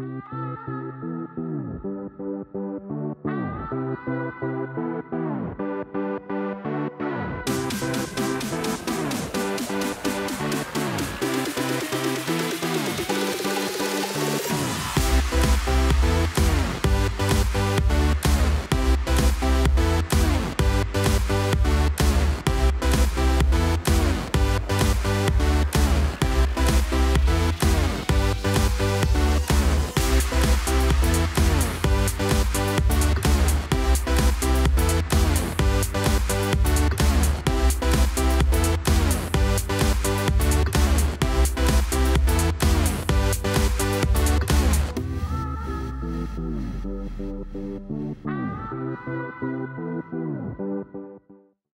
Thank you. Música